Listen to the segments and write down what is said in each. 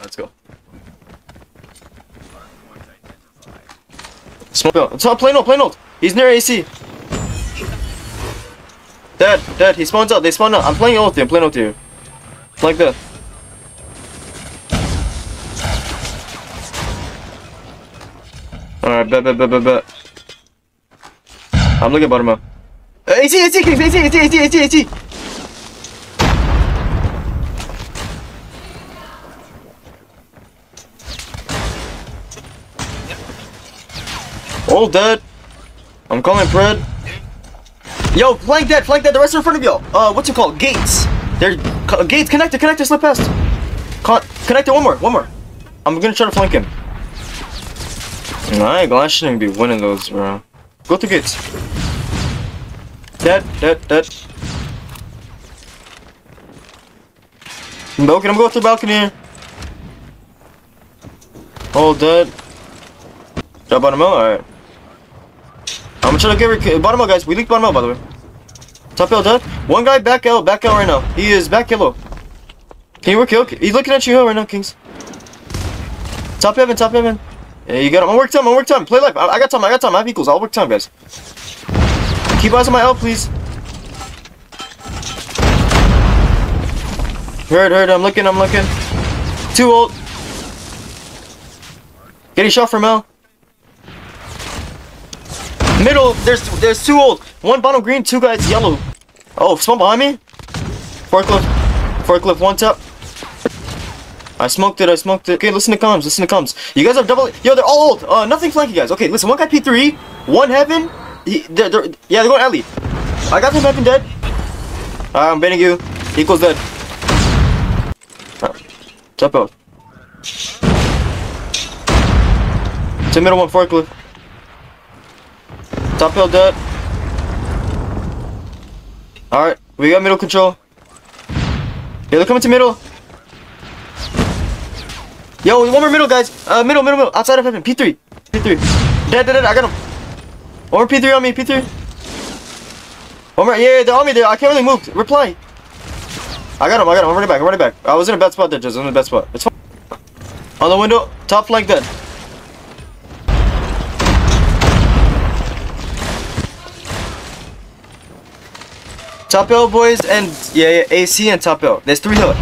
Let's go. Smoke out. It's not plain old, plain old. He's near AC. Dead, dead. He spawns out. They spawn out. I'm playing ult here. I'm playing ult here. Like that. Alright, bet, bet, bet, bet, bet. I'm looking bottom up. Uh, AC, AC, AC, AC, AC, AC, AC. All dead. I'm calling Fred. Yo, flank dead, flank dead. The rest are in front of y'all. Uh, what's it called? Gates. They're gates. Connector, connector. Slip past. Con connector. One more, one more. I'm gonna try to flank him. Nah, Glass shouldn't be winning those, bro. Go to gates. Dead, dead, dead. Balcony, I'm going to the balcony here. All dead. Drop bottom hill? Alright. I'm gonna try to get bottom out, guys. We leaked bottom hill, by the way. Top hill dead. One guy back L, back L right now. He is back yellow. Can you work hill? He's looking at you right now, Kings. Top heaven, top heaven. Yeah, you got him. I'm work time, I'm work time. Play life. I, I got time, I got time. I have equals. I'll work time, guys. Keep eyes on my L, please. Heard, heard. I'm looking, I'm looking. Too old. Getting shot from L. Middle, there's there's two old. One bottom green, two guys yellow. Oh, someone behind me? Forklift. Forklift, one tap. I smoked it, I smoked it. Okay, listen to comms, listen to comms. You guys are double. Yo, they're all old. Uh, nothing flanky, guys. Okay, listen, one guy P3, one heaven. He, they're, they're, yeah, they're going alley. I got them heaven dead. Uh, I'm baiting you. Equals dead. Uh, jump out. To middle one forklift. Top hill dead. Alright, we got middle control. Yeah, they're coming to middle. Yo, one more middle, guys. Uh, middle, middle, middle. Outside of heaven. P3. P3. Dead, dead, dead. I got him. One more P3 on me. P3. One more. Yeah, yeah, they're on me there. I can't really move. Reply. I got him. I got him. I'm running back. I'm running back. I was in a bad spot there, just in a bad spot. It's. On the window. Top flank dead. Top hill, boys, and yeah, yeah, AC and top hill. There's three hill.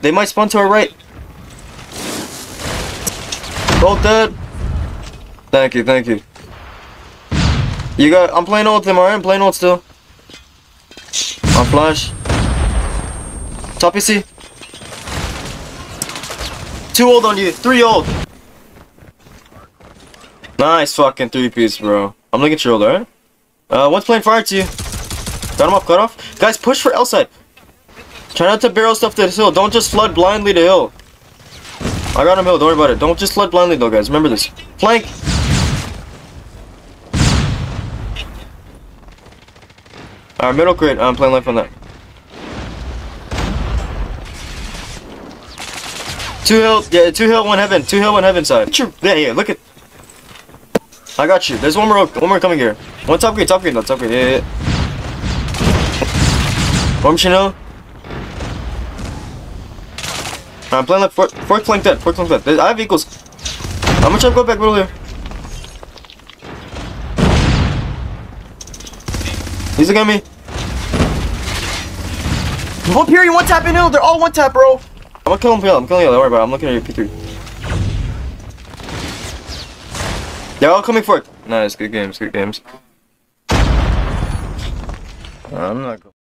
They might spawn to our right. Both dead. Thank you, thank you. You got. I'm playing old, them, alright? I'm playing old still. On flash. Top PC. Two old on you. Three old. Nice fucking three piece, bro. I'm looking at your old, alright? Uh, one's playing fire to you. Got him off, cut off. Guys, push for L side. Try not to barrel stuff to the hill. Don't just flood blindly to hill. I got him hill, don't worry about it. Don't just flood blindly though, guys. Remember this. Flank! Alright, middle crate. I'm playing life on that. Two hill, yeah, two hill, one heaven. Two hill, one heaven side. Yeah, yeah, look at. I got you. There's one more, one more coming here. One top green, top green, though, top green. Yeah, yeah. Chanel. Uh, I'm playing like fourth, fourth flank dead, fourth flank dead. Uh, I have equals. I'm gonna try to go back earlier. He's looking at me. One period, one tap in hill. They're all one tap, bro. I'm gonna kill him, kill him, I'm killing him. Don't worry about it. I'm looking at your P3. They're all coming for it. Nice, good games, good games. I'm not going.